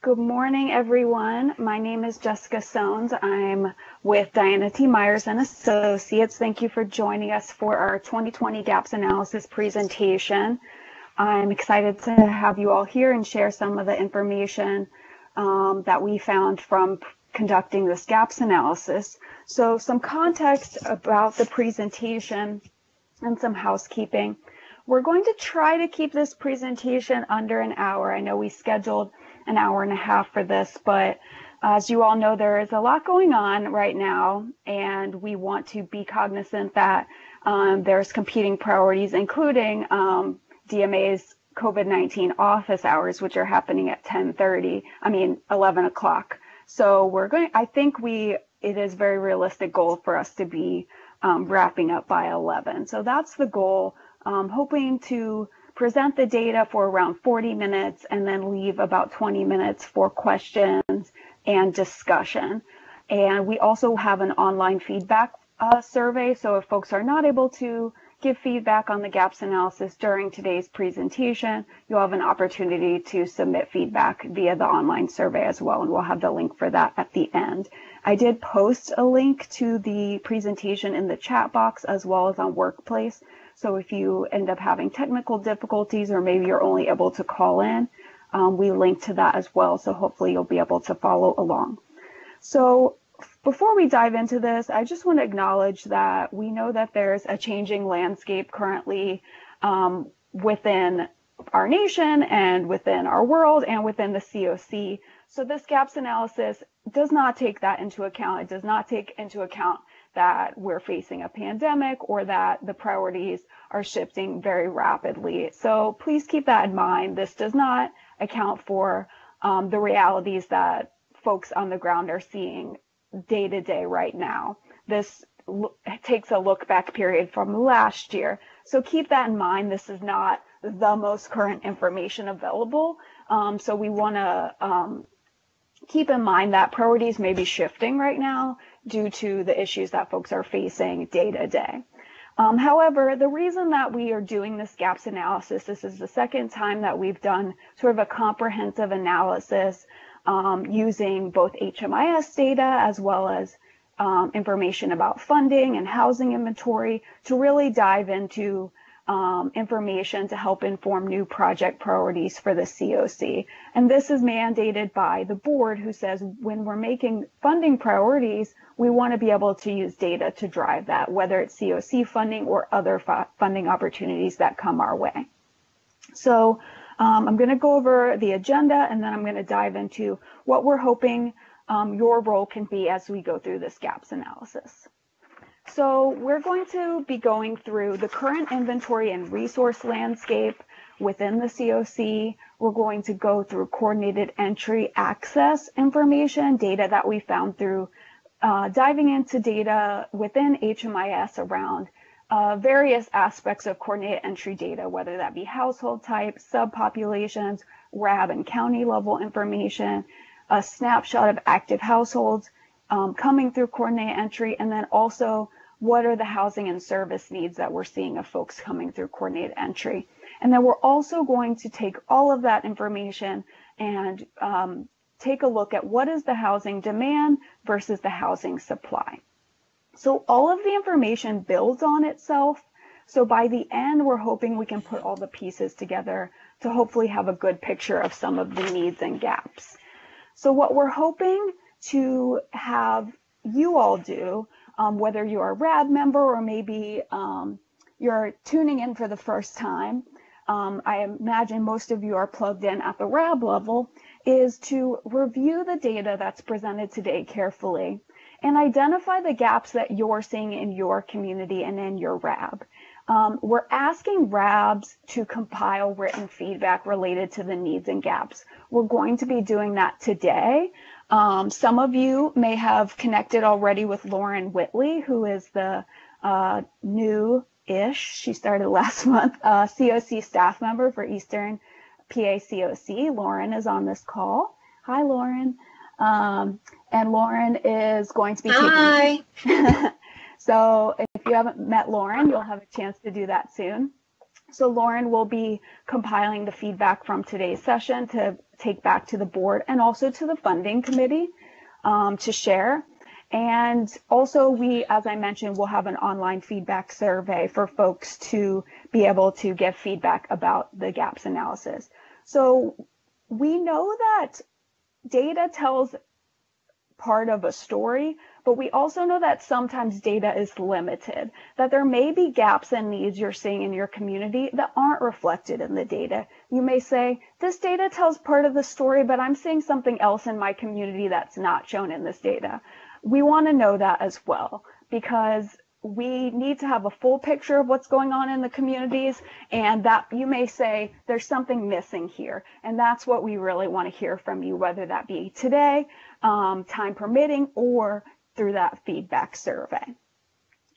Good morning, everyone. My name is Jessica Sones. I'm with Diana T. Myers and Associates. Thank you for joining us for our 2020 GAPS analysis presentation. I'm excited to have you all here and share some of the information um, that we found from conducting this GAPS analysis. So some context about the presentation and some housekeeping. We're going to try to keep this presentation under an hour. I know we scheduled an hour and a half for this, but as you all know, there is a lot going on right now, and we want to be cognizant that um, there's competing priorities, including um, DMA's COVID-19 office hours, which are happening at 10:30. I mean, 11 o'clock. So we're going. I think we. It is very realistic goal for us to be um, wrapping up by 11. So that's the goal. Um, hoping to present the data for around 40 minutes and then leave about 20 minutes for questions and discussion. And we also have an online feedback uh, survey. So if folks are not able to give feedback on the gaps analysis during today's presentation, you'll have an opportunity to submit feedback via the online survey as well, and we'll have the link for that at the end. I did post a link to the presentation in the chat box as well as on Workplace. So if you end up having technical difficulties or maybe you're only able to call in, um, we link to that as well. So hopefully you'll be able to follow along. So before we dive into this, I just want to acknowledge that we know that there's a changing landscape currently um, within our nation and within our world and within the COC. So this gaps analysis does not take that into account. It does not take into account that we're facing a pandemic or that the priorities are shifting very rapidly. So please keep that in mind. This does not account for um, the realities that folks on the ground are seeing day to day right now. This takes a look back period from last year. So keep that in mind. This is not the most current information available. Um, so we want to um, keep in mind that priorities may be shifting right now due to the issues that folks are facing day to day. Um, however, the reason that we are doing this gaps analysis, this is the second time that we've done sort of a comprehensive analysis um, using both HMIS data as well as um, information about funding and housing inventory to really dive into um, information to help inform new project priorities for the COC. And this is mandated by the board who says when we're making funding priorities, we want to be able to use data to drive that, whether it's COC funding or other funding opportunities that come our way. So um, I'm going to go over the agenda and then I'm going to dive into what we're hoping um, your role can be as we go through this gaps analysis. So we're going to be going through the current inventory and resource landscape within the COC. We're going to go through coordinated entry access information, data that we found through uh, diving into data within HMIS around uh, various aspects of coordinated entry data, whether that be household type, subpopulations, RAB and county level information, a snapshot of active households um, coming through coordinated entry, and then also what are the housing and service needs that we're seeing of folks coming through coordinated entry. And then we're also going to take all of that information and um, take a look at what is the housing demand versus the housing supply. So all of the information builds on itself. So by the end, we're hoping we can put all the pieces together to hopefully have a good picture of some of the needs and gaps. So what we're hoping to have you all do, um, whether you're a RAB member or maybe um, you're tuning in for the first time, um, I imagine most of you are plugged in at the RAB level, is to review the data that's presented today carefully and identify the gaps that you're seeing in your community and in your RAB. Um, we're asking RABs to compile written feedback related to the needs and gaps. We're going to be doing that today. Um, some of you may have connected already with Lauren Whitley, who is the uh, new-ish, she started last month, uh, COC staff member for Eastern PACOC. Lauren is on this call. Hi, Lauren. Um, and Lauren is going to be Hi. so if you haven't met Lauren, you'll have a chance to do that soon. So Lauren will be compiling the feedback from today's session to take back to the board and also to the funding committee um, to share. And also we, as I mentioned, will have an online feedback survey for folks to be able to give feedback about the gaps analysis. So we know that data tells part of a story, but we also know that sometimes data is limited, that there may be gaps and needs you're seeing in your community that aren't reflected in the data. You may say, this data tells part of the story, but I'm seeing something else in my community that's not shown in this data. We want to know that as well because we need to have a full picture of what's going on in the communities and that you may say there's something missing here and that's what we really want to hear from you whether that be today um, time permitting or through that feedback survey.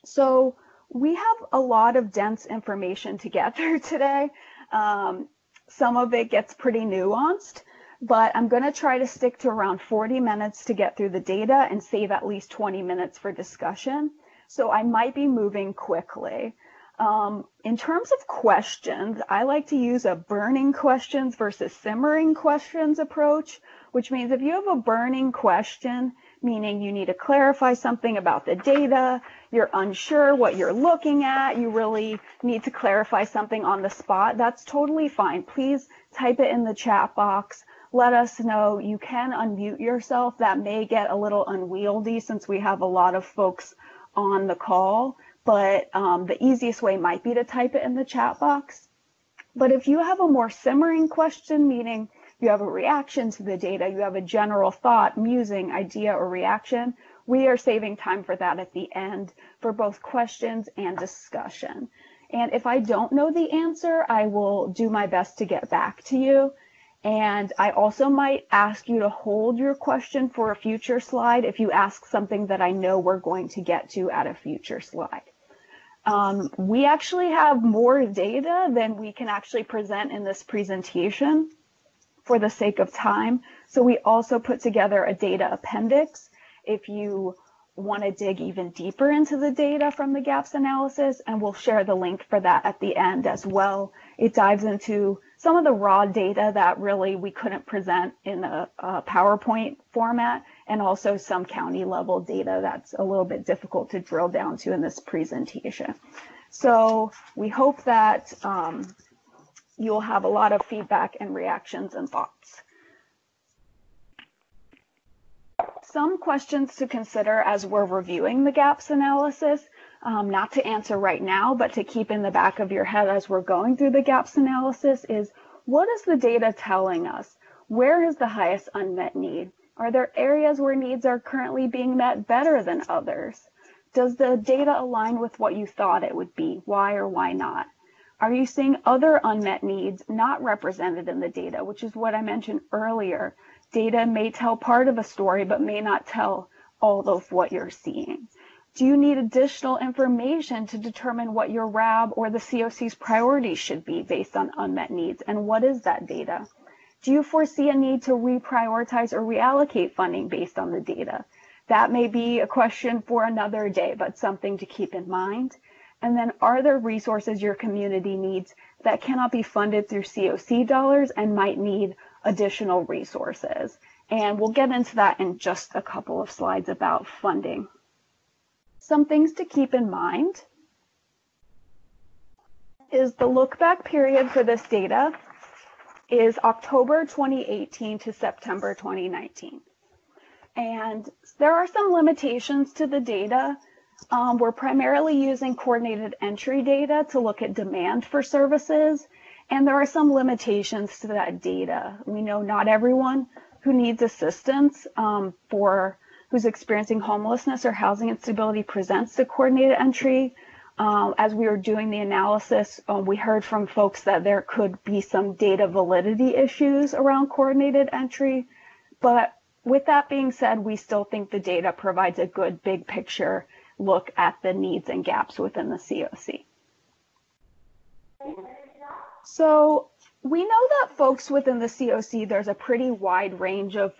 So we have a lot of dense information to get through today. Um, some of it gets pretty nuanced but I'm going to try to stick to around 40 minutes to get through the data and save at least 20 minutes for discussion. So I might be moving quickly. Um, in terms of questions, I like to use a burning questions versus simmering questions approach, which means if you have a burning question, meaning you need to clarify something about the data, you're unsure what you're looking at, you really need to clarify something on the spot, that's totally fine. Please type it in the chat box. Let us know. You can unmute yourself. That may get a little unwieldy since we have a lot of folks on the call, but um, the easiest way might be to type it in the chat box. But if you have a more simmering question, meaning you have a reaction to the data, you have a general thought, musing, idea, or reaction, we are saving time for that at the end for both questions and discussion. And if I don't know the answer, I will do my best to get back to you. And I also might ask you to hold your question for a future slide if you ask something that I know we're going to get to at a future slide. Um, we actually have more data than we can actually present in this presentation for the sake of time. So we also put together a data appendix. If you want to dig even deeper into the data from the gaps analysis, and we'll share the link for that at the end as well. It dives into some of the raw data that really we couldn't present in a, a, PowerPoint format, and also some county level data that's a little bit difficult to drill down to in this presentation. So we hope that um, you'll have a lot of feedback and reactions and thoughts. Some questions to consider as we're reviewing the gaps analysis um, not to answer right now, but to keep in the back of your head as we're going through the gaps analysis is what is the data telling us? Where is the highest unmet need? Are there areas where needs are currently being met better than others? Does the data align with what you thought it would be? Why or why not? Are you seeing other unmet needs not represented in the data, which is what I mentioned earlier? Data may tell part of a story, but may not tell all of what you're seeing. Do you need additional information to determine what your RAB or the COC's priorities should be based on unmet needs? And what is that data? Do you foresee a need to reprioritize or reallocate funding based on the data? That may be a question for another day, but something to keep in mind. And then are there resources your community needs that cannot be funded through COC dollars and might need additional resources? And we'll get into that in just a couple of slides about funding. Some things to keep in mind is the look back period for this data is October 2018 to September 2019. And there are some limitations to the data. Um, we're primarily using coordinated entry data to look at demand for services, and there are some limitations to that data. We know not everyone who needs assistance um, for who's experiencing homelessness or housing instability presents to coordinated entry. Um, as we were doing the analysis, um, we heard from folks that there could be some data validity issues around coordinated entry. But with that being said, we still think the data provides a good big picture look at the needs and gaps within the COC. So we know that folks within the COC, there's a pretty wide range of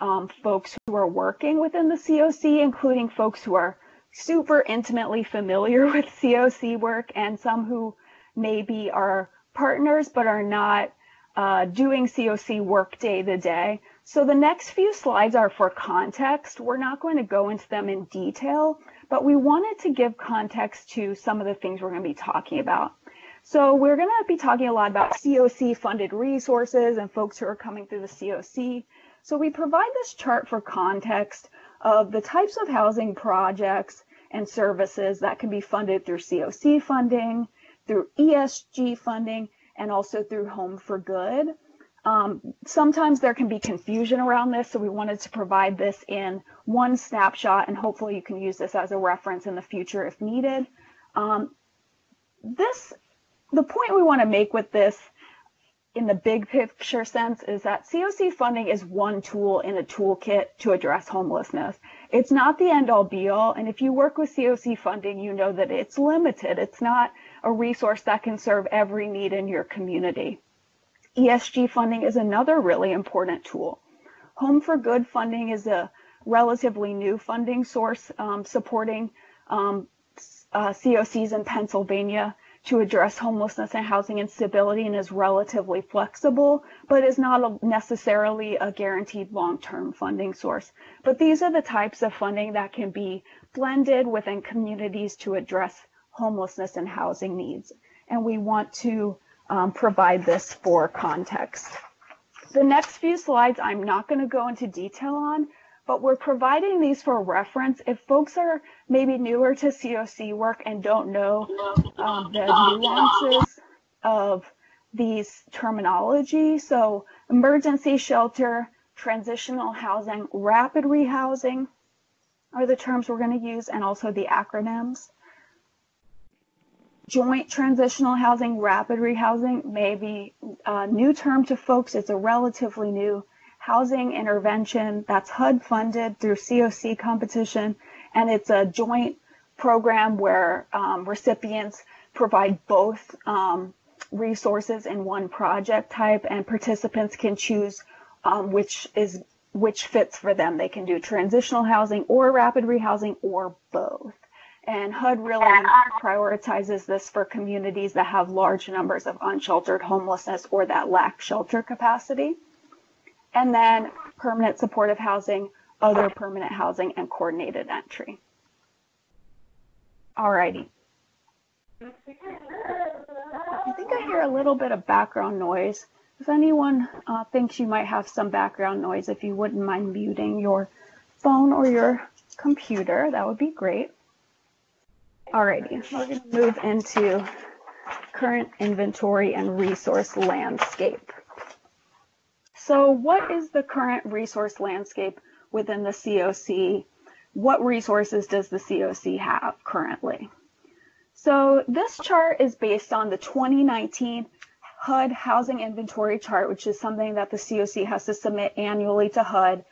um, folks who are working within the COC, including folks who are super intimately familiar with COC work and some who maybe are partners but are not uh, doing COC work day to day. So the next few slides are for context. We're not going to go into them in detail, but we wanted to give context to some of the things we're going to be talking about. So we're going to be talking a lot about COC funded resources and folks who are coming through the COC. So we provide this chart for context of the types of housing projects and services that can be funded through COC funding, through ESG funding, and also through Home for Good. Um, sometimes there can be confusion around this, so we wanted to provide this in one snapshot, and hopefully you can use this as a reference in the future if needed. Um, this the point we want to make with this in the big picture sense is that COC funding is one tool in a toolkit to address homelessness. It's not the end all be all. And if you work with COC funding, you know that it's limited. It's not a resource that can serve every need in your community. ESG funding is another really important tool. Home for Good funding is a relatively new funding source um, supporting um, uh, COCs in Pennsylvania to address homelessness and housing instability and is relatively flexible, but is not a, necessarily a guaranteed long-term funding source. But these are the types of funding that can be blended within communities to address homelessness and housing needs. And we want to um, provide this for context. The next few slides I'm not going to go into detail on, but we're providing these for reference. If folks are maybe newer to COC work and don't know um, the nuances of these terminology, so emergency shelter, transitional housing, rapid rehousing are the terms we're going to use, and also the acronyms. Joint transitional housing, rapid rehousing may be a new term to folks. It's a relatively new housing intervention that's HUD funded through COC competition, and it's a joint program where um, recipients provide both um, resources in one project type, and participants can choose um, which is which fits for them. They can do transitional housing or rapid rehousing or both. And HUD really prioritizes this for communities that have large numbers of unsheltered homelessness or that lack shelter capacity and then permanent supportive housing, other permanent housing, and coordinated entry. Alrighty. I think I hear a little bit of background noise. If anyone uh, thinks you might have some background noise, if you wouldn't mind muting your phone or your computer, that would be great. Alrighty, we're going to move into current inventory and resource landscape. So what is the current resource landscape within the COC? What resources does the COC have currently? So this chart is based on the 2019 HUD housing inventory chart, which is something that the COC has to submit annually to HUD.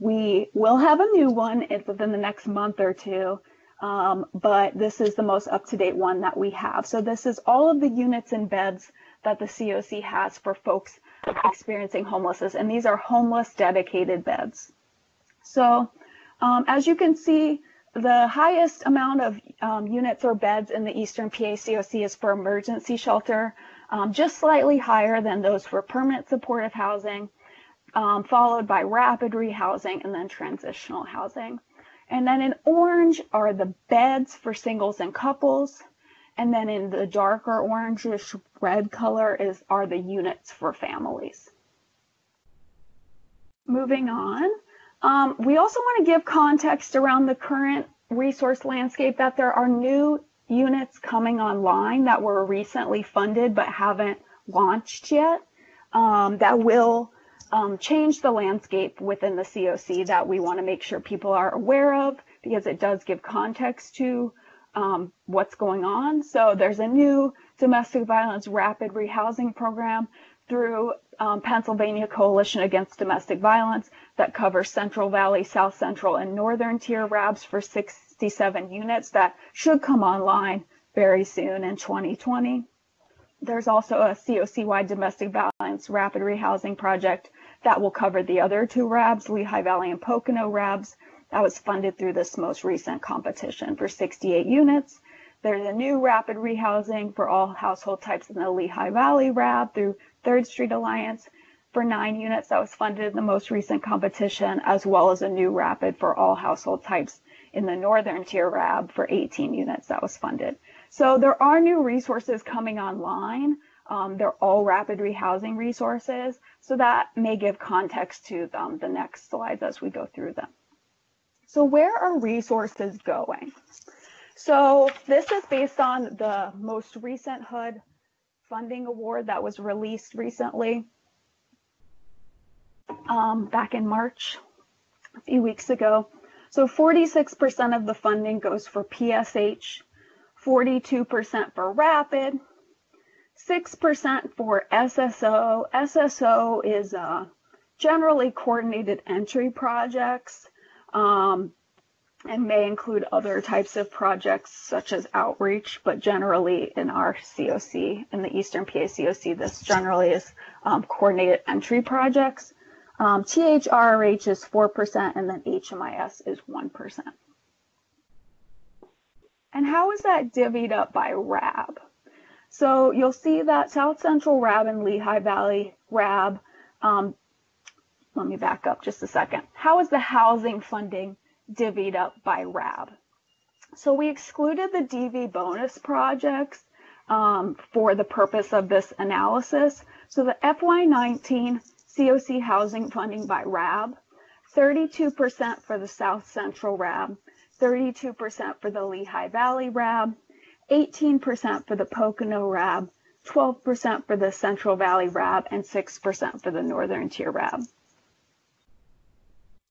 We will have a new one within the next month or two, um, but this is the most up-to-date one that we have. So this is all of the units and beds that the COC has for folks experiencing homelessness, and these are homeless dedicated beds. So um, as you can see, the highest amount of um, units or beds in the Eastern PA COC is for emergency shelter, um, just slightly higher than those for permanent supportive housing, um, followed by rapid rehousing and then transitional housing. And then in orange are the beds for singles and couples. And then in the darker orangish red color is are the units for families. Moving on, um, we also want to give context around the current resource landscape that there are new units coming online that were recently funded but haven't launched yet um, that will um, change the landscape within the COC that we want to make sure people are aware of because it does give context to um, what's going on. So there's a new domestic violence rapid rehousing program through um, Pennsylvania Coalition Against Domestic Violence that covers Central Valley, South Central, and Northern Tier RABs for 67 units that should come online very soon in 2020. There's also a COC-wide domestic violence rapid rehousing project that will cover the other two RABs, Lehigh Valley and Pocono RABs, that was funded through this most recent competition for 68 units. There's a new rapid rehousing for all household types in the Lehigh Valley RAB through Third Street Alliance for nine units that was funded in the most recent competition, as well as a new rapid for all household types in the Northern Tier RAB for 18 units that was funded. So there are new resources coming online. Um, they're all rapid rehousing resources. So that may give context to them, the next slides as we go through them. So where are resources going? So this is based on the most recent HUD funding award that was released recently um, back in March, a few weeks ago. So 46% of the funding goes for PSH, 42% for rapid, 6% for SSO. SSO is uh, generally coordinated entry projects um, and may include other types of projects such as outreach, but generally in our COC, in the Eastern PA COC, this generally is um, coordinated entry projects. Um, THRH is 4% and then HMIS is 1%. And how is that divvied up by RAB? So you'll see that South Central RAB and Lehigh Valley RAB, um, let me back up just a second. How is the housing funding divvied up by RAB? So we excluded the DV bonus projects um, for the purpose of this analysis. So the FY19 COC housing funding by RAB, 32% for the South Central RAB, 32% for the Lehigh Valley RAB, 18% for the Pocono RAB, 12% for the Central Valley RAB, and 6% for the Northern Tier RAB.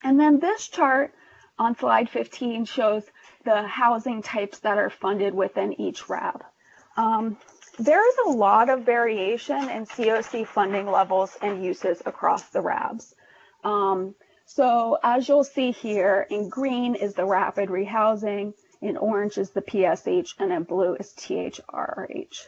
And then this chart on slide 15 shows the housing types that are funded within each RAB. Um, there is a lot of variation in COC funding levels and uses across the RABs. Um, so as you'll see here, in green is the rapid rehousing, in orange is the PSH, and in blue is THRH.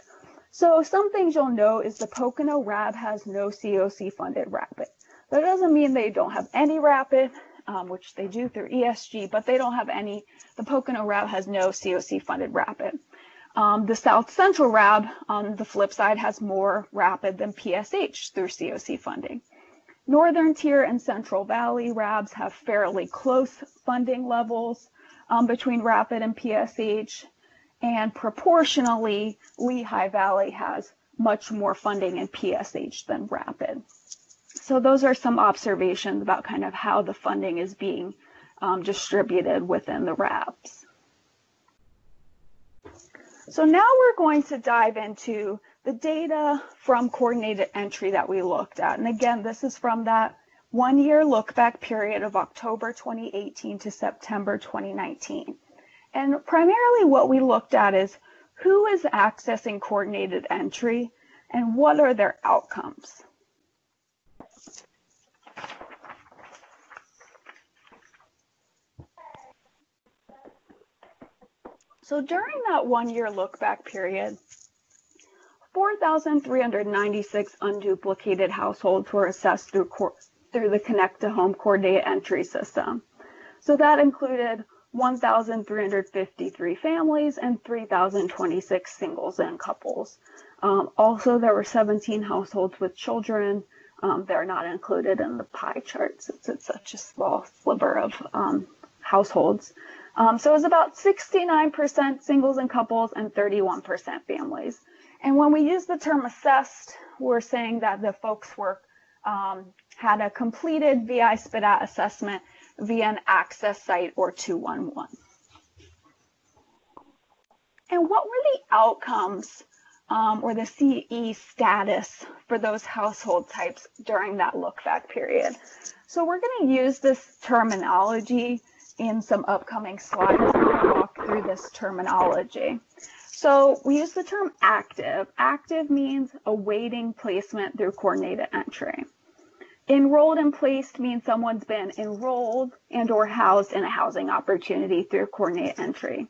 So some things you'll know is the Pocono RAB has no COC funded rapid. That doesn't mean they don't have any rapid, um, which they do through ESG, but they don't have any, the Pocono RAB has no COC funded rapid. Um, the South Central RAB, on the flip side, has more rapid than PSH through COC funding. Northern Tier and Central Valley RABs have fairly close funding levels um, between rapid and PSH, and proportionally, Lehigh Valley has much more funding in PSH than rapid. So those are some observations about kind of how the funding is being um, distributed within the RABs. So now we're going to dive into the data from coordinated entry that we looked at. And again, this is from that one year look back period of October 2018 to September 2019. And primarily what we looked at is who is accessing coordinated entry and what are their outcomes. So during that one year look back period, 4,396 unduplicated households were assessed through, through the Connect to Home coordinated entry system. So that included 1,353 families and 3,026 singles and couples. Um, also, there were 17 households with children. Um, they're not included in the pie chart since it's such a small sliver of um, households. Um, so it was about 69% singles and couples and 31% families. And when we use the term assessed, we're saying that the folks were had a completed VI SPDAT assessment via an access site or 211. And what were the outcomes um, or the CE status for those household types during that look back period? So we're going to use this terminology in some upcoming slides to walk through this terminology. So we use the term active. Active means awaiting placement through coordinated entry. Enrolled and placed means someone's been enrolled and or housed in a housing opportunity through coordinate entry.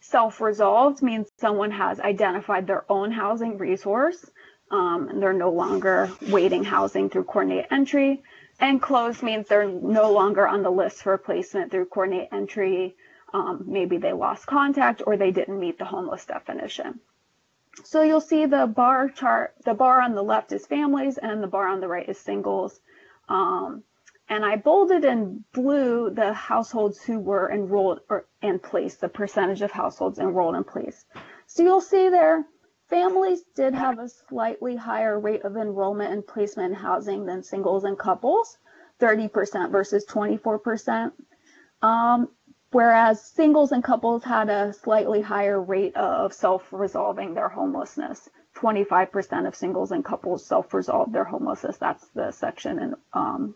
Self-resolved means someone has identified their own housing resource um, and they're no longer waiting housing through coordinate entry. And closed means they're no longer on the list for placement through coordinate entry. um, maybe they lost contact or they didn't meet the homeless definition. So you'll see the bar chart, the bar on the left is families and the bar on the right is singles. Um, and I bolded in blue the households who were enrolled or in place, the percentage of households enrolled in place. So you'll see there, families did have a slightly higher rate of enrollment and placement in housing than singles and couples, 30% versus 24%. Um, whereas singles and couples had a slightly higher rate of self-resolving their homelessness. 25% of singles and couples self-resolved their homelessness. That's the section in um,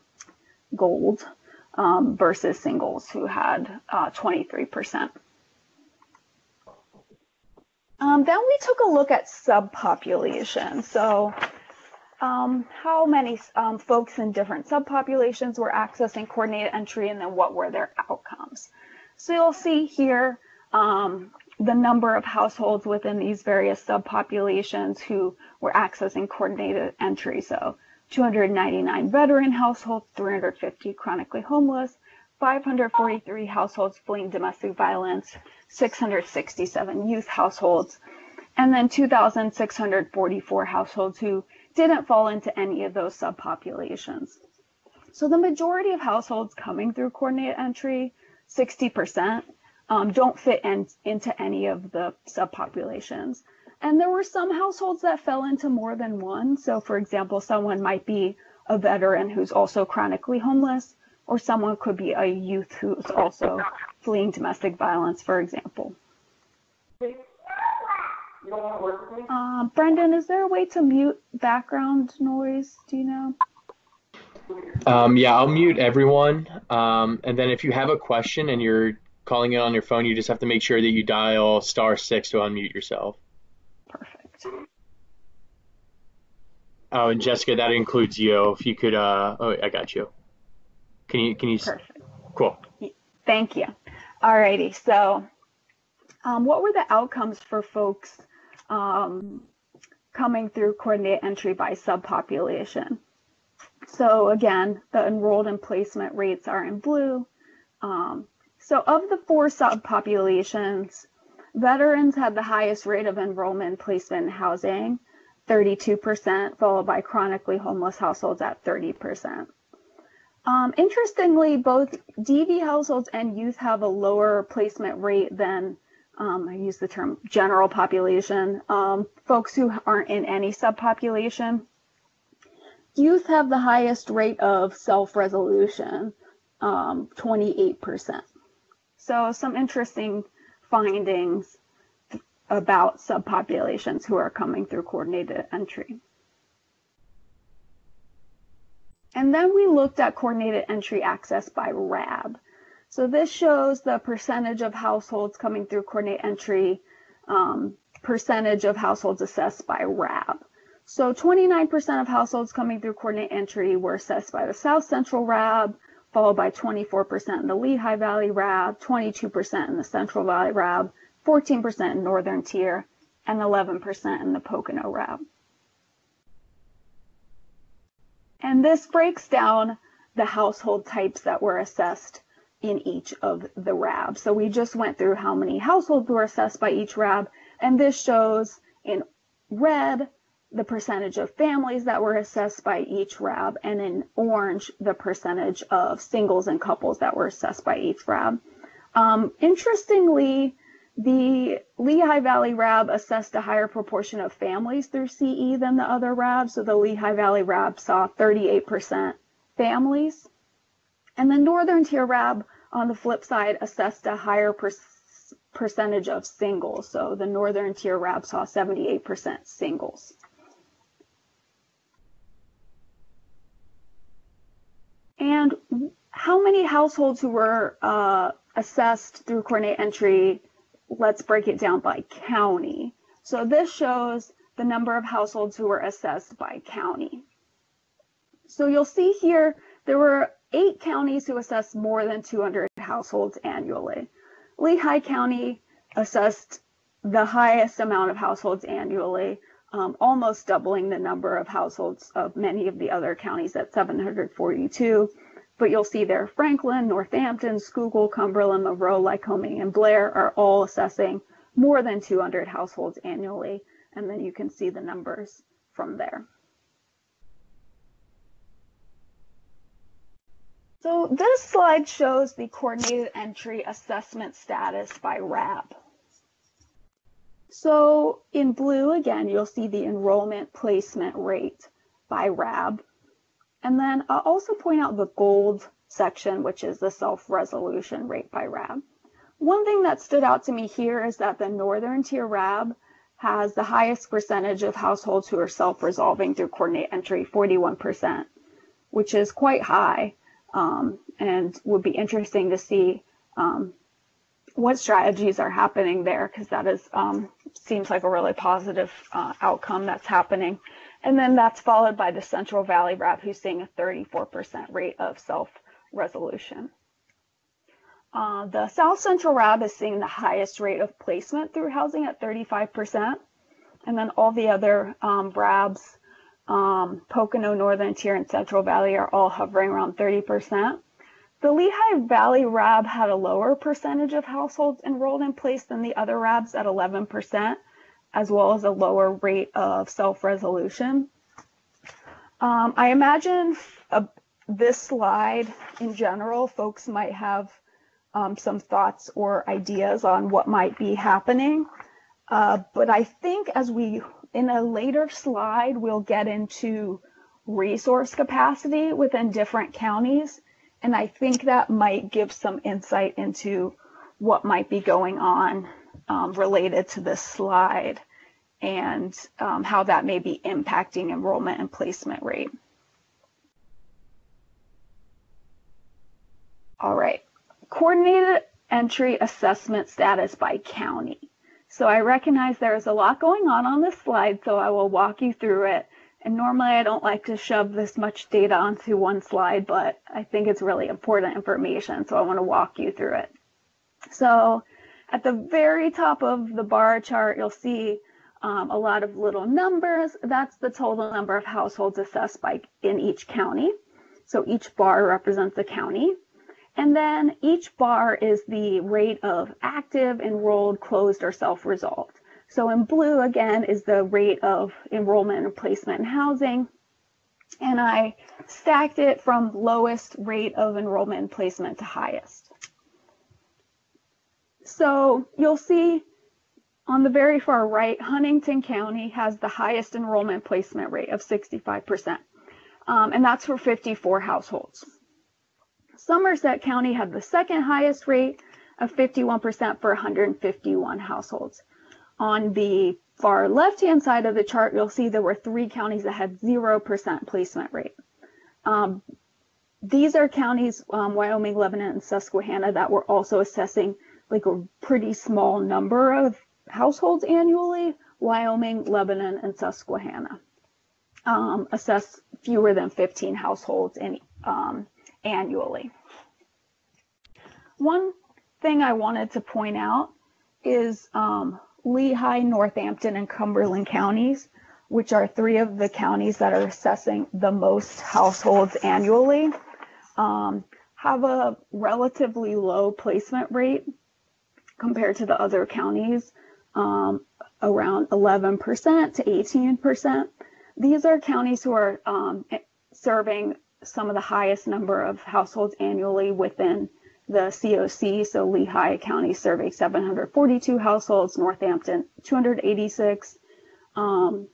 gold um, versus singles who had uh, 23%. Um, then we took a look at subpopulation. So um, how many um, folks in different subpopulations were accessing coordinated entry and then what were their outcomes. So you'll see here um, the number of households within these various subpopulations who were accessing coordinated entry. So 299 veteran households, 350 chronically homeless, 543 households fleeing domestic violence, 667 youth households, and then 2,644 households who didn't fall into any of those subpopulations. So the majority of households coming through coordinated entry, 60%, um, don't fit in, into any of the subpopulations. And there were some households that fell into more than one. So, for example, someone might be a veteran who's also chronically homeless, or someone could be a youth who's also fleeing domestic violence, for example. Uh, Brendan, is there a way to mute background noise? Do you know? Um, yeah, I'll mute everyone. Um, and then if you have a question and you're calling it on your phone, you just have to make sure that you dial star six to unmute yourself. Perfect. Oh, and Jessica, that includes you. If you could, uh, oh, I got you. Can you, can you? Perfect. Cool. Thank you. Alrighty. So, um, what were the outcomes for folks um, coming through coordinate entry by subpopulation? So again, the enrolled and placement rates are in blue. Um, so of the four subpopulations, veterans had the highest rate of enrollment placement in housing, 32%, followed by chronically homeless households at 30%. Um, interestingly, both DV households and youth have a lower placement rate than, um, I use the term general population, um, folks who aren't in any subpopulation. Youth have the highest rate of self-resolution, 28%. Um, so some interesting findings about subpopulations who are coming through coordinated entry. And then we looked at coordinated entry access by RAB. So this shows the percentage of households coming through coordinated entry, um, percentage of households assessed by RAB. So 29% of households coming through coordinate entry were assessed by the South Central RAB, followed by 24% in the Lehigh Valley RAB, 22% in the Central Valley RAB, 14% in Northern Tier, and 11% in the Pocono RAB. And this breaks down the household types that were assessed in each of the RAB. So we just went through how many households were assessed by each RAB, and this shows in red the percentage of families that were assessed by each RAB, and in orange the percentage of singles and couples that were assessed by each RAB. Um, interestingly, the Lehigh Valley RAB assessed a higher proportion of families through CE than the other RABs. So the Lehigh Valley RAB saw 38% families. And the Northern Tier RAB, on the flip side, assessed a higher per percentage of singles. So the Northern Tier RAB saw 78% singles. And how many households who were uh, assessed through coordinate entry let's break it down by county. So this shows the number of households who were assessed by county. So you'll see here, there were eight counties who assessed more than 200 households annually. Lehigh County assessed the highest amount of households annually, um, almost doubling the number of households of many of the other counties at 742. but you'll see there Franklin, Northampton, Schuylkill, Cumberland, Monroe, Lycoming, and Blair are all assessing more than 200 households annually, and then you can see the numbers from there. So this slide shows the coordinated entry assessment status by RAB. So in blue, again, you'll see the enrollment placement rate by RAB. And then I'll also point out the gold section, which is the self-resolution rate by RAB. One thing that stood out to me here is that the northern tier RAB has the highest percentage of households who are self-resolving through coordinate entry, 41%, which is quite high um, and would be interesting to see um, what strategies are happening there because that is um, seems like a really positive uh, outcome that's happening. And then that's followed by the Central Valley RAB, who's seeing a 34% rate of self-resolution. Uh, the South Central RAB is seeing the highest rate of placement through housing at 35%. And then all the other um, RABs um, Pocono, Northern Tier, and Central Valley are all hovering around 30%. The Lehigh Valley RAB had a lower percentage of households enrolled in place than the other RABs at 11%, as well as a lower rate of self-resolution. Um, I imagine a, this slide in general, folks might have um, some thoughts or ideas on what might be happening. Uh, but I think as we in a later slide, we'll get into resource capacity within different counties. And I think that might give some insight into what might be going on um, related to this slide and um, how that may be impacting enrollment and placement rate. All right, coordinated entry assessment status by county. So I recognize there is a lot going on on this slide, so I will walk you through it. And normally I don't like to shove this much data onto one slide, but I think it's really important information, so I want to walk you through it. So at the very top of the bar chart, you'll see um, a lot of little numbers. That's the total number of households assessed by in each county. So each bar represents a county. And then each bar is the rate of active, enrolled, closed, or self-resolved. So in blue, again, is the rate of enrollment and placement in housing. And I stacked it from lowest rate of enrollment and placement to highest. So you'll see on the very far right, Huntingdon County has the highest enrollment placement rate of 65%. Um, and that's for 54 households. Somerset County had the second highest rate of 51% for 151 households. On the far left-hand side of the chart, you'll see there were three counties that had 0% placement rate. Um, these are counties, um, Wyoming, Lebanon, and Susquehanna, that were also assessing like a pretty small number of households annually. Wyoming, Lebanon, and Susquehanna um, assess fewer than 15 households in, um, annually. One thing I wanted to point out is um, Lehigh, Northampton, and Cumberland counties, which are three of the counties that are assessing the most households annually, um, have a relatively low placement rate compared to the other counties, um, around 11% to 18%. These are counties who are um, serving some of the highest number of households annually within the COC. So Lehigh County surveyed 742 households, Northampton 286, um,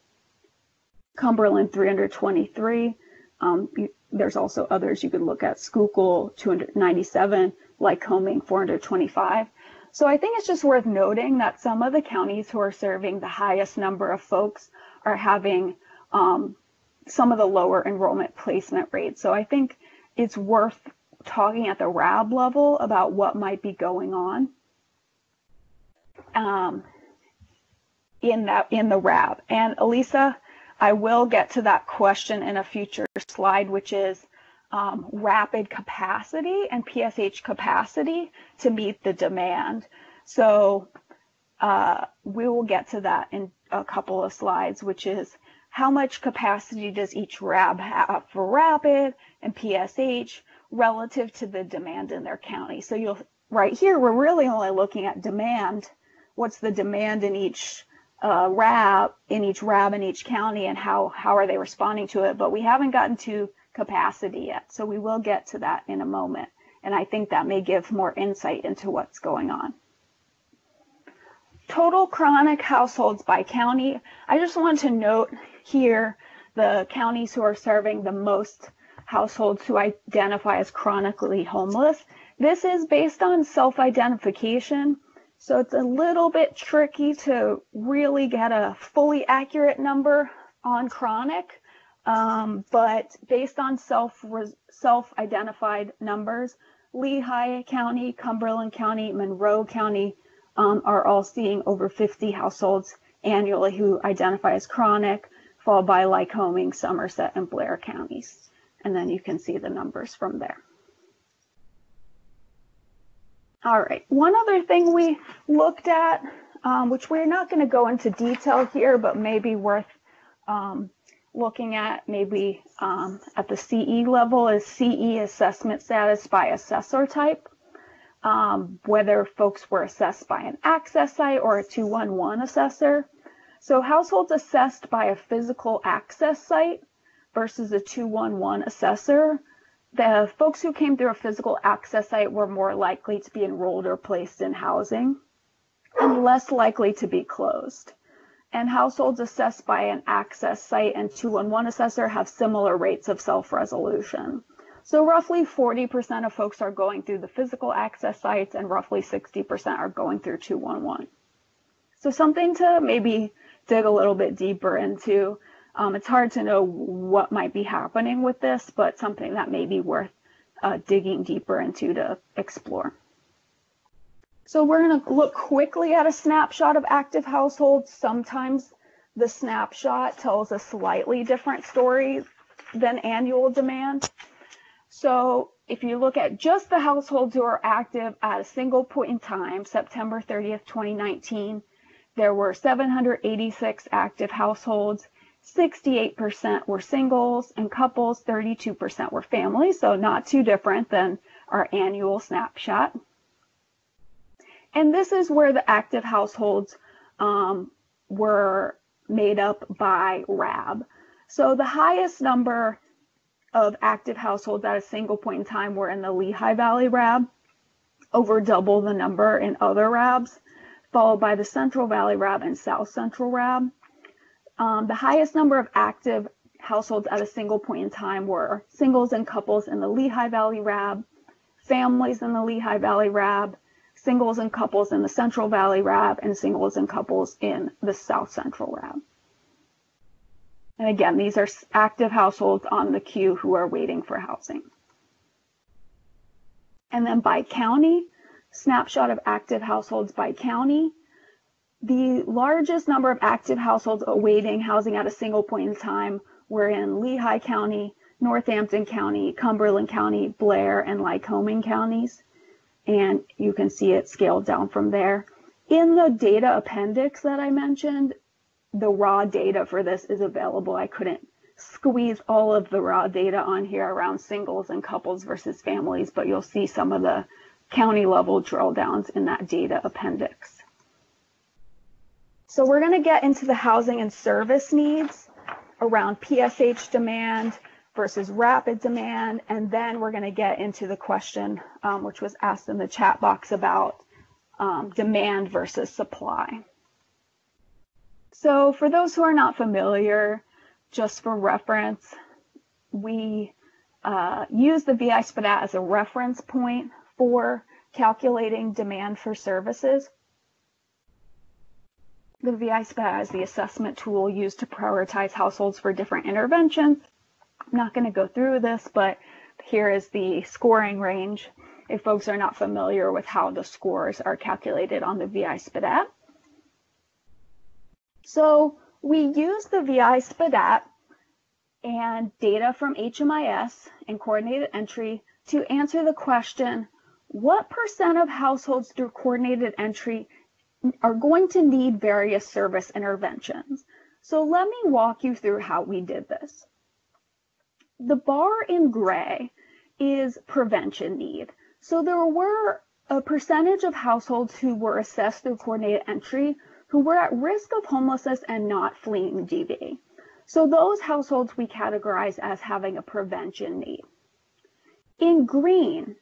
Cumberland 323. Um, you, there's also others you could look at, Schuylkill 297, Lycoming 425. So I think it's just worth noting that some of the counties who are serving the highest number of folks are having um, some of the lower enrollment placement rates. So I think it's worth talking at the RAB level about what might be going on um, in that in the RAB. And Elisa, I will get to that question in a future slide, which is um, rapid capacity and PSH capacity to meet the demand. So uh, we will get to that in a couple of slides, which is how much capacity does each RAB have for rapid and PSH? Relative to the demand in their county. So you'll right here, we're really only looking at demand. What's the demand in each uh, RAB, in each RAB in each county, and how how are they responding to it? But we haven't gotten to capacity yet, so we will get to that in a moment. And I think that may give more insight into what's going on. Total chronic households by county. I just want to note here the counties who are serving the most households who identify as chronically homeless. This is based on self-identification, so it's a little bit tricky to really get a fully accurate number on chronic. Um, but based on self self-identified numbers, Lehigh County, Cumberland County, Monroe County um, are all seeing over 50 households annually who identify as chronic, followed by Lycoming, Somerset, and Blair counties. And then you can see the numbers from there. All right, one other thing we looked at, um, which we're not going to go into detail here, but maybe worth um, looking at maybe um, at the CE level is CE assessment status by assessor type. Um, whether folks were assessed by an access site or a 211 assessor. So households assessed by a physical access site versus a 211 assessor, the folks who came through a physical access site were more likely to be enrolled or placed in housing and less likely to be closed and households assessed by an access site and 211 assessor have similar rates of self-resolution. So roughly 40% of folks are going through the physical access sites and roughly 60% are going through 211. So something to maybe dig a little bit deeper into. Um, it's hard to know what might be happening with this, but something that may be worth uh, digging deeper into to explore. So we're going to look quickly at a snapshot of active households. Sometimes the snapshot tells a slightly different story than annual demand. So if you look at just the households who are active at a single point in time, September 30th, 2019, there were 786 active households. 68% were singles and couples, 32% were families, so not too different than our annual snapshot. And this is where the active households um, were made up by RAB. So the highest number of active households at a single point in time were in the Lehigh Valley RAB, over double the number in other RABs, followed by the Central Valley RAB and South Central RAB. Um, the highest number of active households at a single point in time were singles and couples in the Lehigh Valley RAB, families in the Lehigh Valley RAB, singles and couples in the Central Valley RAB, and singles and couples in the South Central RAB. And again, these are active households on the queue who are waiting for housing. And then by county, snapshot of active households by county. The largest number of active households awaiting housing at a single point in time were in Lehigh County, Northampton County, Cumberland County, Blair, and Lycoming counties and you can see it scaled down from there. In the data appendix that I mentioned, the raw data for this is available. I couldn't squeeze all of the raw data on here around singles and couples versus families, but you'll see some of the county level drill downs in that data appendix. So we're going to get into the housing and service needs around PSH demand, versus rapid demand. And then we're going to get into the question, um, which was asked in the chat box about um, demand versus supply. So for those who are not familiar, just for reference, we uh, use the VI SPDAT as a reference point for calculating demand for services. The VI SPDAT is the assessment tool used to prioritize households for different interventions. I'm not going to go through this, but here is the scoring range if folks are not familiar with how the scores are calculated on the VI SPDAT. So we use the VI SPDAT and data from HMIS and coordinated entry to answer the question, what percent of households through coordinated entry are going to need various service interventions? So let me walk you through how we did this. The bar in gray is prevention need. So there were a percentage of households who were assessed through coordinated entry who were at risk of homelessness and not fleeing DV. So those households we categorize as having a prevention need. In green,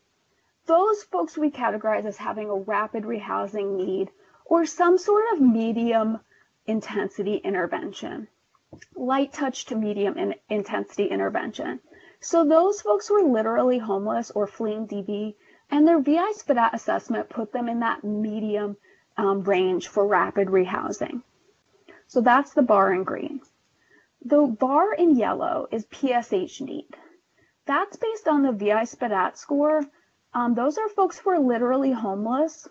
those folks we categorize as having a rapid rehousing need or some sort of medium intensity intervention, light touch to medium in intensity intervention. So those folks were literally homeless or fleeing DV, and their VI SPDAT assessment put them in that medium um, range for rapid rehousing. So that's the bar in green. The bar in yellow is PSH need. That's based on the VI SPDAT score. Um, those are folks who are literally homeless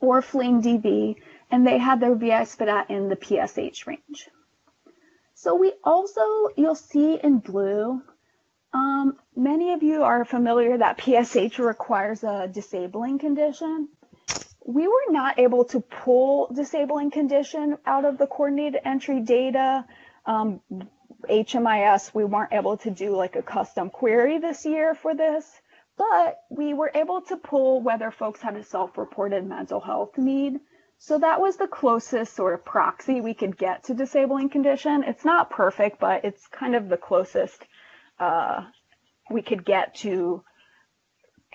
or DV, and they had their VI SPDAT in the PSH range. So we also, you'll see in blue, um, many of you are familiar that PSH requires a disabling condition. We were not able to pull disabling condition out of the coordinated entry data. Um, HMIS, we weren't able to do like a custom query this year for this, but we were able to pull whether folks had a self-reported mental health need. So that was the closest sort of proxy we could get to disabling condition. It's not perfect, but it's kind of the closest uh, we could get to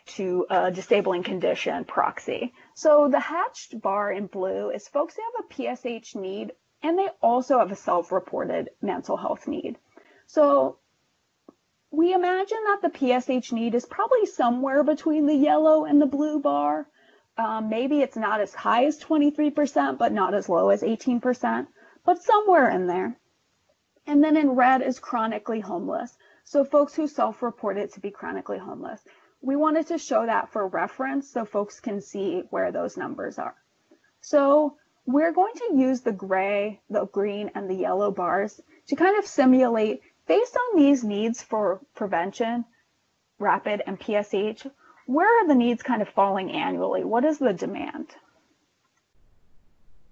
to a disabling condition proxy. So the hatched bar in blue is folks who have a PSH need and they also have a self-reported mental health need. So we imagine that the PSH need is probably somewhere between the yellow and the blue bar. Um, maybe it's not as high as 23%, but not as low as 18%, but somewhere in there. And then in red is chronically homeless. So folks who self-reported to be chronically homeless. We wanted to show that for reference so folks can see where those numbers are. So we're going to use the gray, the green, and the yellow bars to kind of simulate, based on these needs for prevention, rapid, and PSH, where are the needs kind of falling annually? What is the demand?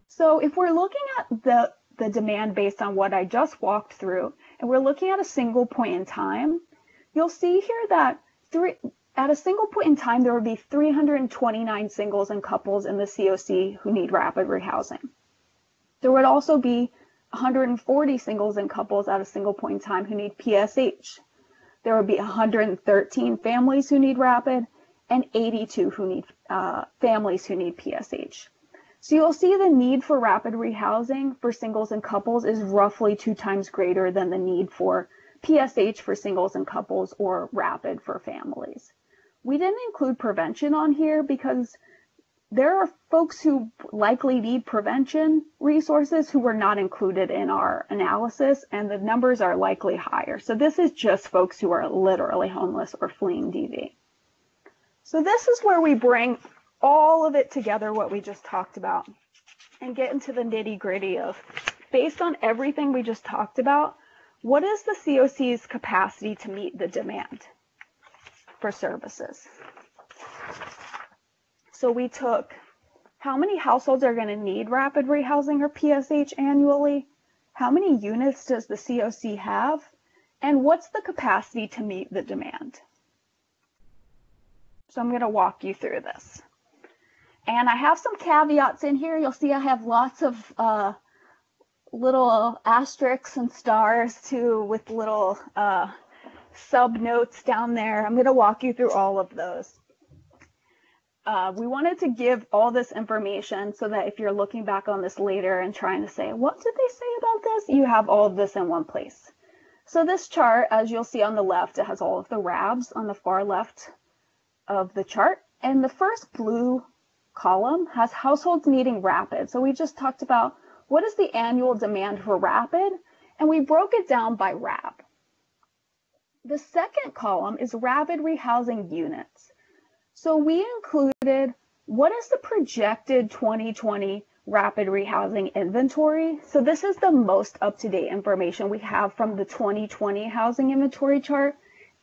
So if we're looking at the, the demand based on what I just walked through, and we're looking at a single point in time, you'll see here that three, at a single point in time, there would be 329 singles and couples in the COC who need rapid rehousing. There would also be 140 singles and couples at a single point in time who need PSH. There would be 113 families who need rapid and 82 who need uh, families who need PSH. So you'll see the need for rapid rehousing for singles and couples is roughly two times greater than the need for PSH for singles and couples or rapid for families. We didn't include prevention on here because there are folks who likely need prevention resources who were not included in our analysis, and the numbers are likely higher. So this is just folks who are literally homeless or fleeing DV. So this is where we bring all of it together, what we just talked about, and get into the nitty gritty of based on everything we just talked about, what is the COC's capacity to meet the demand for services? So we took how many households are going to need rapid rehousing or PSH annually? How many units does the COC have? And what's the capacity to meet the demand? So I'm going to walk you through this. And I have some caveats in here. You'll see I have lots of uh, little asterisks and stars too with little uh, sub notes down there. I'm going to walk you through all of those. Uh, we wanted to give all this information so that if you're looking back on this later and trying to say, what did they say about this? You have all of this in one place. So this chart, as you'll see on the left, it has all of the RABs on the far left of the chart. And the first blue column has households needing rapid. So we just talked about what is the annual demand for rapid, and we broke it down by RAB. The second column is rapid rehousing units. So we included what is the projected 2020 rapid rehousing inventory. So this is the most up-to-date information we have from the 2020 housing inventory chart.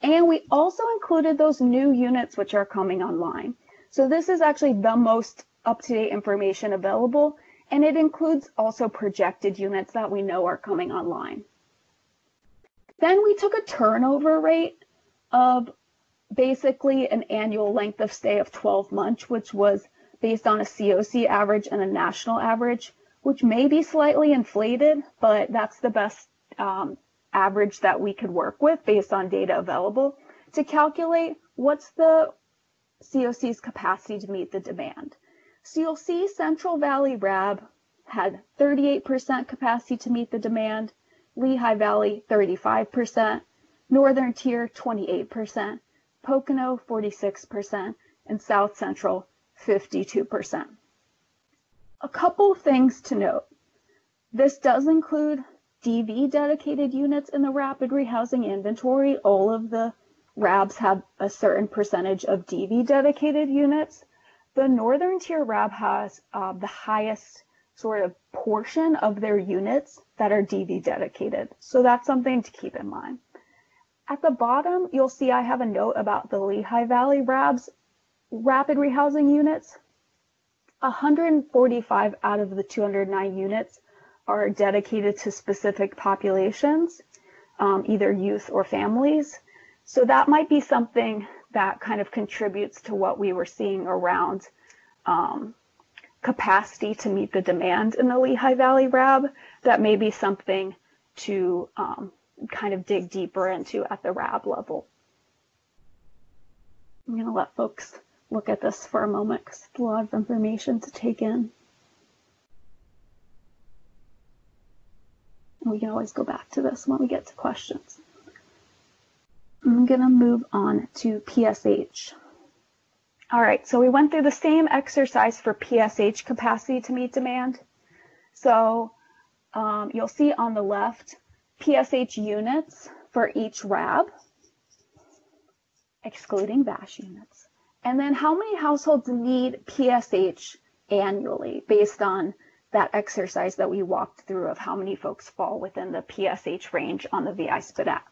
And we also included those new units which are coming online. So this is actually the most up-to-date information available, and it includes also projected units that we know are coming online. Then we took a turnover rate of basically an annual length of stay of 12 months, which was based on a COC average and a national average, which may be slightly inflated, but that's the best um, average that we could work with based on data available to calculate what's the COC's capacity to meet the demand. So you'll see Central Valley RAB had 38% capacity to meet the demand, Lehigh Valley 35%, Northern Tier 28%, Pocono 46%, and South Central 52%. A couple things to note. This does include DV dedicated units in the rapid rehousing inventory. All of the RABs have a certain percentage of DV dedicated units. The Northern Tier RAB has uh, the highest sort of portion of their units that are DV dedicated. So that's something to keep in mind. At the bottom, you'll see I have a note about the Lehigh Valley RABs rapid rehousing units. 145 out of the 209 units are dedicated to specific populations, um, either youth or families. So that might be something that kind of contributes to what we were seeing around um, capacity to meet the demand in the Lehigh Valley RAB. That may be something to um, kind of dig deeper into at the RAB level. I'm going to let folks look at this for a moment because it's a lot of information to take in. And we can always go back to this when we get to questions. I'm going to move on to PSH. All right, so we went through the same exercise for PSH capacity to meet demand. So um, you'll see on the left PSH units for each RAB, excluding VASH units. And then how many households need PSH annually based on that exercise that we walked through of how many folks fall within the PSH range on the VI SPDAT.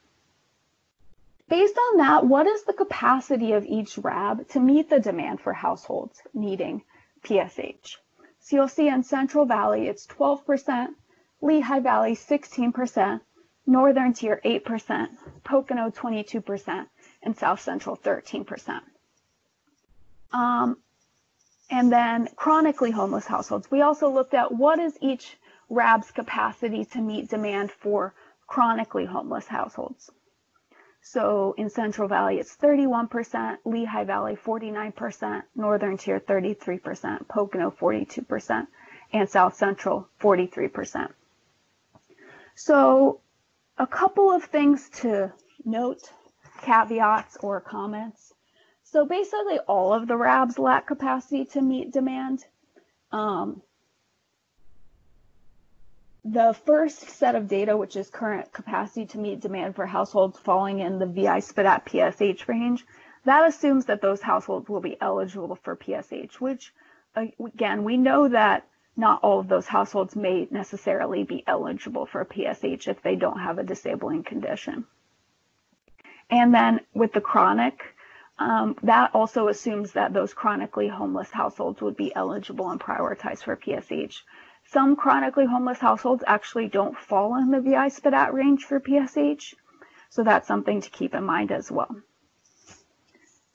Based on that, what is the capacity of each RAB to meet the demand for households needing PSH? So you'll see in Central Valley, it's 12%, Lehigh Valley, 16%, Northern Tier 8%, Pocono 22%, and South Central 13%. Um, and then chronically homeless households. We also looked at what is each RAB's capacity to meet demand for chronically homeless households. So in Central Valley, it's 31%, Lehigh Valley, 49%, Northern Tier, 33%, Pocono, 42%, and South Central, 43%. So a couple of things to note, caveats or comments. So basically all of the RABs lack capacity to meet demand. Um, the first set of data, which is current capacity to meet demand for households falling in the VI SPDAT PSH range, that assumes that those households will be eligible for PSH, which again, we know that not all of those households may necessarily be eligible for a PSH if they don't have a disabling condition. And then with the chronic, um, that also assumes that those chronically homeless households would be eligible and prioritized for PSH. Some chronically homeless households actually don't fall in the VI SPDAT range for PSH, so that's something to keep in mind as well.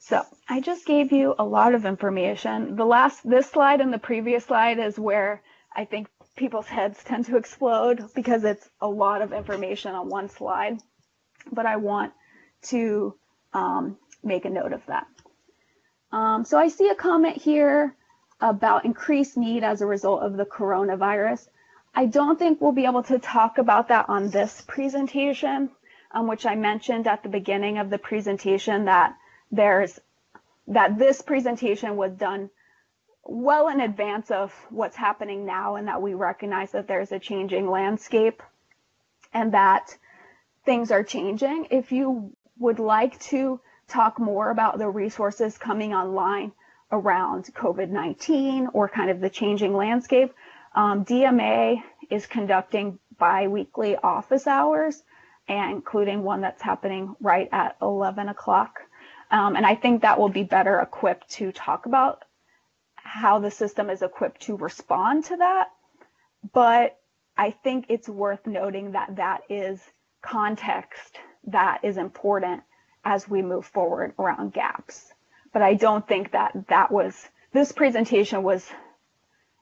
So I just gave you a lot of information. The last, this slide and the previous slide is where I think people's heads tend to explode because it's a lot of information on one slide. But I want to um, make a note of that. Um, so I see a comment here about increased need as a result of the coronavirus. I don't think we'll be able to talk about that on this presentation, um, which I mentioned at the beginning of the presentation that there's that this presentation was done well in advance of what's happening now and that we recognize that there's a changing landscape and that things are changing. If you would like to talk more about the resources coming online around COVID-19 or kind of the changing landscape, um, DMA is conducting biweekly office hours, including one that's happening right at 11 o'clock um, and I think that will be better equipped to talk about how the system is equipped to respond to that. But I think it's worth noting that that is context that is important as we move forward around gaps. But I don't think that that was, this presentation was,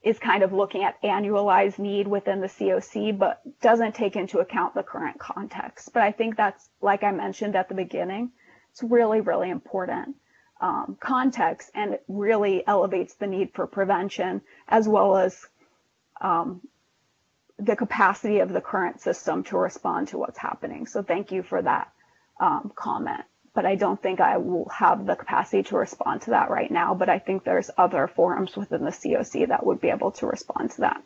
is kind of looking at annualized need within the COC, but doesn't take into account the current context. But I think that's, like I mentioned at the beginning, it's really, really important um, context and it really elevates the need for prevention as well as um, the capacity of the current system to respond to what's happening. So thank you for that um, comment. But I don't think I will have the capacity to respond to that right now. But I think there's other forums within the COC that would be able to respond to that.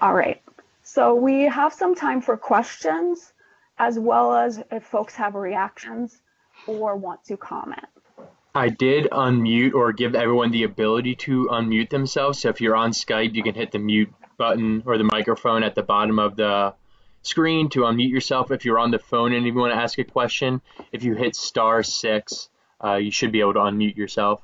All right. So we have some time for questions as well as if folks have reactions or want to comment. I did unmute or give everyone the ability to unmute themselves. So if you're on Skype, you can hit the mute button or the microphone at the bottom of the screen to unmute yourself. If you're on the phone and you want to ask a question, if you hit star six, uh, you should be able to unmute yourself.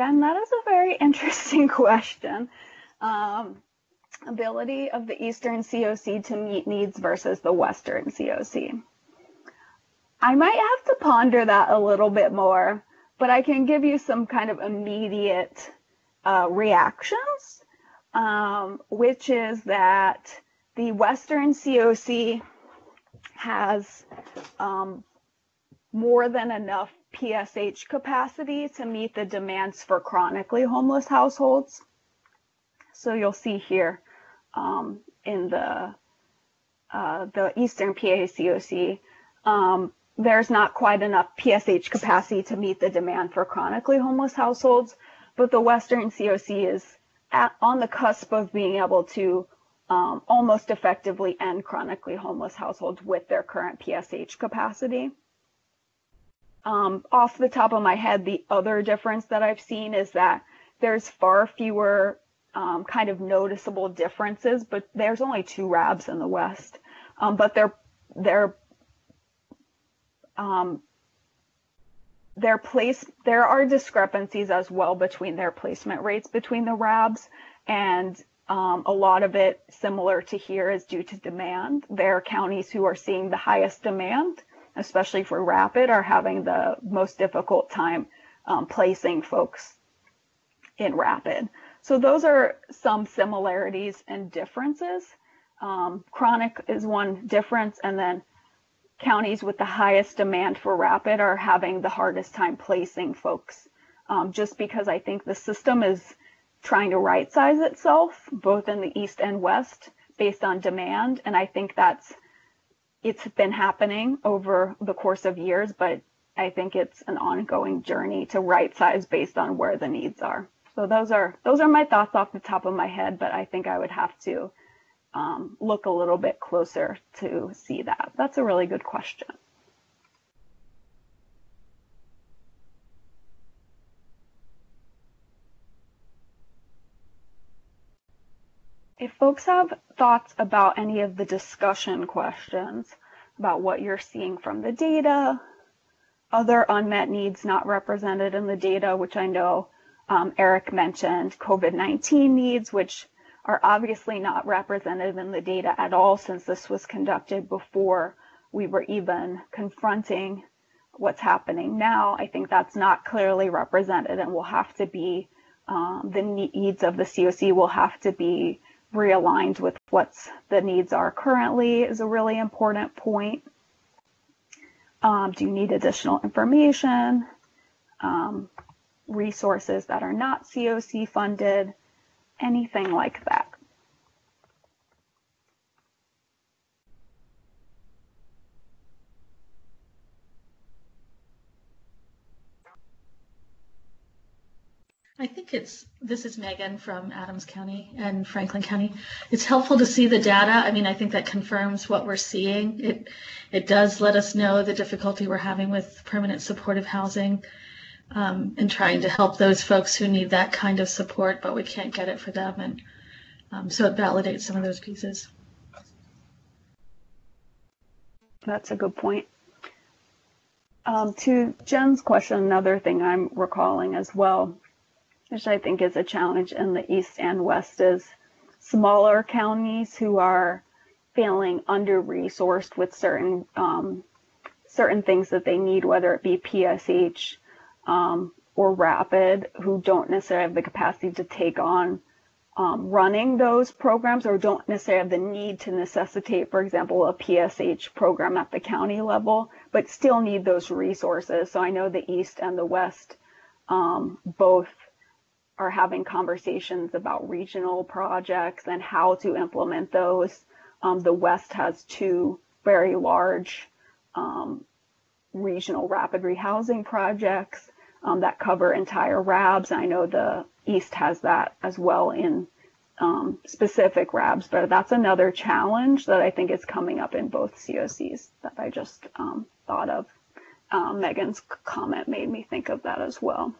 Jen, that is a very interesting question. Um, ability of the Eastern COC to meet needs versus the Western COC. I might have to ponder that a little bit more, but I can give you some kind of immediate uh, reactions, um, which is that the Western COC has um, more than enough PSH capacity to meet the demands for chronically homeless households. So you'll see here um, in the uh, the Eastern PACOC, um, there's not quite enough PSH capacity to meet the demand for chronically homeless households, but the Western COC is at, on the cusp of being able to um, almost effectively end chronically homeless households with their current PSH capacity. Um, off the top of my head, the other difference that I've seen is that there's far fewer um, kind of noticeable differences, but there's only two RABs in the West. Um, but they're they're um, their place there are discrepancies as well between their placement rates between the RABs and um, a lot of it similar to here is due to demand. There are counties who are seeing the highest demand especially for rapid, are having the most difficult time um, placing folks in rapid. So those are some similarities and differences. Um, chronic is one difference, and then counties with the highest demand for rapid are having the hardest time placing folks, um, just because I think the system is trying to right size itself, both in the east and west, based on demand. And I think that's it's been happening over the course of years, but I think it's an ongoing journey to right size based on where the needs are. So those are those are my thoughts off the top of my head, but I think I would have to um, look a little bit closer to see that. That's a really good question. If folks have thoughts about any of the discussion questions, about what you're seeing from the data, other unmet needs not represented in the data, which I know um, Eric mentioned, COVID-19 needs, which are obviously not represented in the data at all since this was conducted before we were even confronting what's happening now. I think that's not clearly represented and will have to be, um, the needs of the COC will have to be realigned with what's the needs are currently is a really important point. Um, do you need additional information? Um, resources that are not COC funded? Anything like that. I think it's, this is Megan from Adams County and Franklin County. It's helpful to see the data. I mean, I think that confirms what we're seeing. It, it does let us know the difficulty we're having with permanent supportive housing um, and trying to help those folks who need that kind of support, but we can't get it for them. And um, so it validates some of those pieces. That's a good point. Um, to Jen's question, another thing I'm recalling as well which I think is a challenge in the East and West, is smaller counties who are feeling under resourced with certain um, certain things that they need, whether it be PSH um, or Rapid, who don't necessarily have the capacity to take on um, running those programs or don't necessarily have the need to necessitate, for example, a PSH program at the county level, but still need those resources. So I know the East and the West um, both are having conversations about regional projects and how to implement those. Um, the West has two very large um, regional rapid rehousing projects um, that cover entire RABs. I know the East has that as well in um, specific RABs, but that's another challenge that I think is coming up in both COCs that I just um, thought of. Um, Megan's comment made me think of that as well.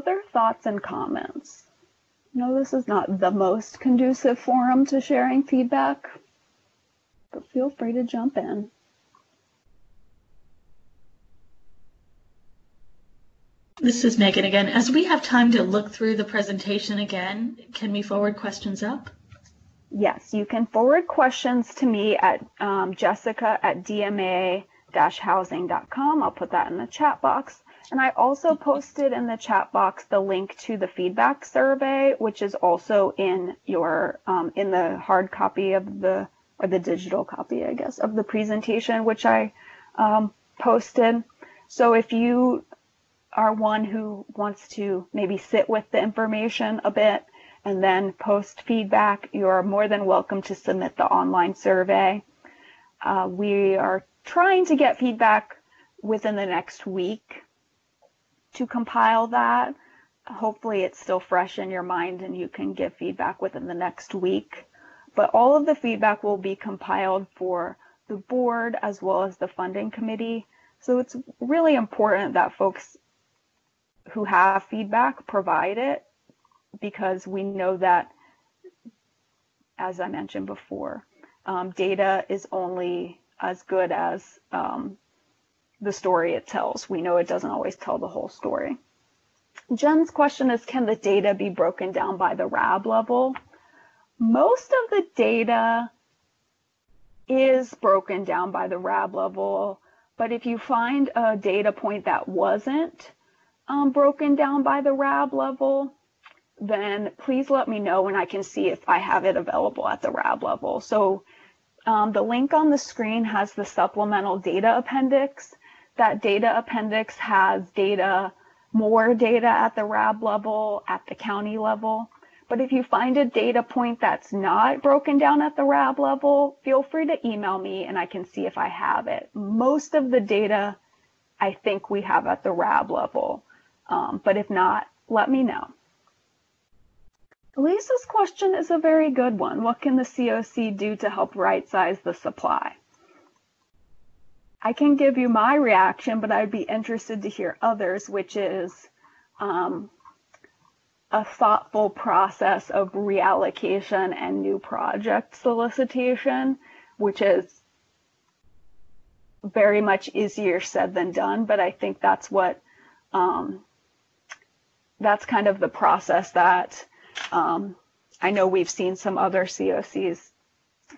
Other thoughts and comments? No, this is not the most conducive forum to sharing feedback, but feel free to jump in. This is Megan again. As we have time to look through the presentation again, can we forward questions up? Yes, you can forward questions to me at um, jessica at dma-housing.com. I'll put that in the chat box. And I also posted in the chat box the link to the feedback survey, which is also in your um, in the hard copy of the or the digital copy, I guess, of the presentation, which I um, posted. So if you are one who wants to maybe sit with the information a bit and then post feedback, you are more than welcome to submit the online survey. Uh, we are trying to get feedback within the next week to compile that. Hopefully it's still fresh in your mind and you can give feedback within the next week. But all of the feedback will be compiled for the board as well as the funding committee. So it's really important that folks who have feedback provide it because we know that, as I mentioned before, um, data is only as good as um, the story it tells. We know it doesn't always tell the whole story. Jen's question is, can the data be broken down by the RAB level? Most of the data is broken down by the RAB level, but if you find a data point that wasn't um, broken down by the RAB level, then please let me know and I can see if I have it available at the RAB level. So um, the link on the screen has the supplemental data appendix that data appendix has data, more data at the RAB level, at the county level. But if you find a data point that's not broken down at the RAB level, feel free to email me and I can see if I have it. Most of the data I think we have at the RAB level, um, but if not, let me know. Lisa's question is a very good one. What can the COC do to help right size the supply? I can give you my reaction, but I'd be interested to hear others, which is um, a thoughtful process of reallocation and new project solicitation, which is very much easier said than done. But I think that's what um, that's kind of the process that um, I know we've seen some other COCs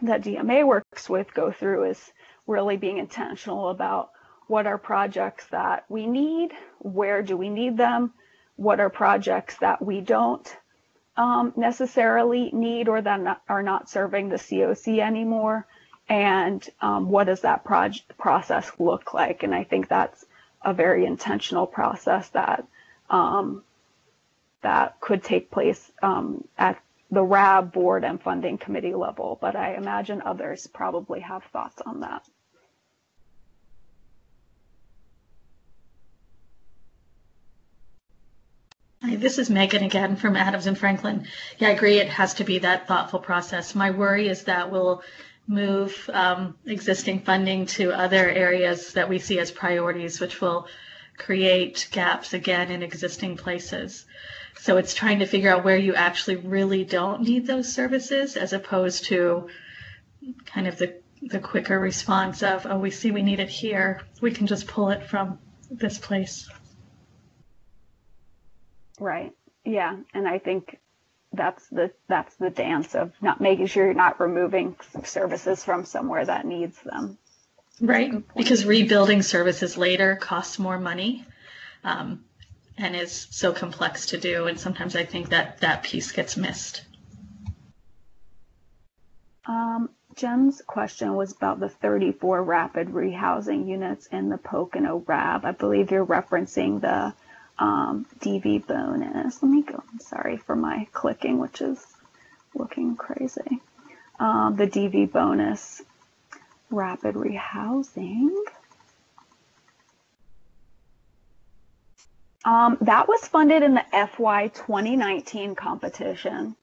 that DMA works with go through is really being intentional about what are projects that we need, where do we need them, what are projects that we don't um, necessarily need or that are not serving the COC anymore, and um, what does that project process look like? And I think that's a very intentional process that um, that could take place um, at the RAB board and funding committee level, but I imagine others probably have thoughts on that. Hi, this is Megan again from Adams and Franklin. Yeah, I agree. It has to be that thoughtful process. My worry is that we'll move um, existing funding to other areas that we see as priorities, which will create gaps again in existing places. So it's trying to figure out where you actually really don't need those services as opposed to kind of the, the quicker response of, oh, we see we need it here. We can just pull it from this place. Right. Yeah. And I think that's the that's the dance of not making sure you're not removing services from somewhere that needs them. Right. Because rebuilding services later costs more money. Um, and is so complex to do. And sometimes I think that that piece gets missed. Um, Jen's question was about the 34 rapid rehousing units in the Pocono RAB. I believe you're referencing the um, DV bonus. Let me go. I'm sorry for my clicking, which is looking crazy. Um, the DV bonus rapid rehousing. Um, that was funded in the FY 2019 competition.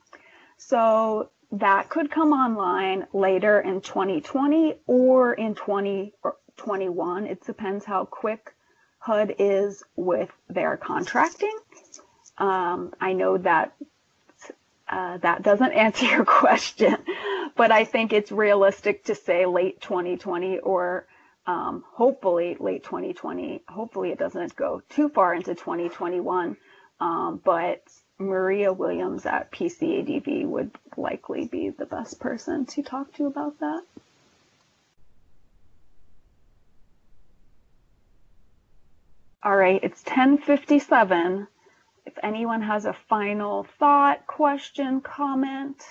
So that could come online later in 2020 or in 2021. It depends how quick HUD is with their contracting. Um, I know that uh, that doesn't answer your question, but I think it's realistic to say late 2020 or um, hopefully late 2020. Hopefully it doesn't go too far into 2021. Um, but Maria Williams at PCADV would likely be the best person to talk to about that. All right, it's 1057. If anyone has a final thought, question, comment.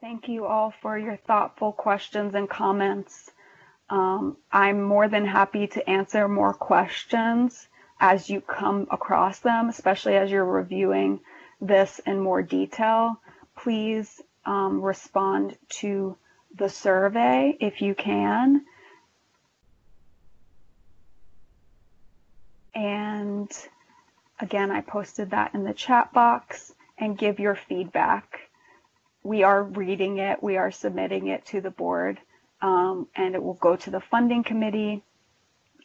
Thank you all for your thoughtful questions and comments. Um, I'm more than happy to answer more questions as you come across them, especially as you're reviewing this in more detail. Please um, respond to the survey if you can. And again, I posted that in the chat box and give your feedback we are reading it, we are submitting it to the board, um, and it will go to the funding committee.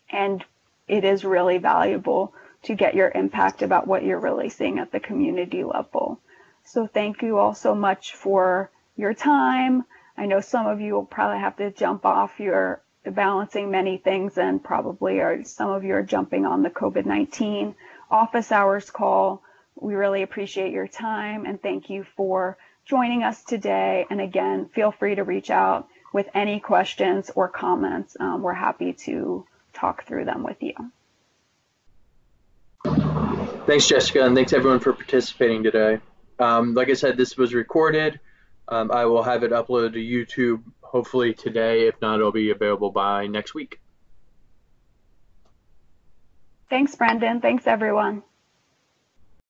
And it is really valuable to get your impact about what you're really seeing at the community level. So thank you all so much for your time. I know some of you will probably have to jump off. You're balancing many things and probably are some of you are jumping on the COVID-19 office hours call. We really appreciate your time and thank you for joining us today. And again, feel free to reach out with any questions or comments. Um, we're happy to talk through them with you. Thanks, Jessica, and thanks everyone for participating today. Um, like I said, this was recorded. Um, I will have it uploaded to YouTube hopefully today. If not, it'll be available by next week. Thanks, Brendan. Thanks, everyone.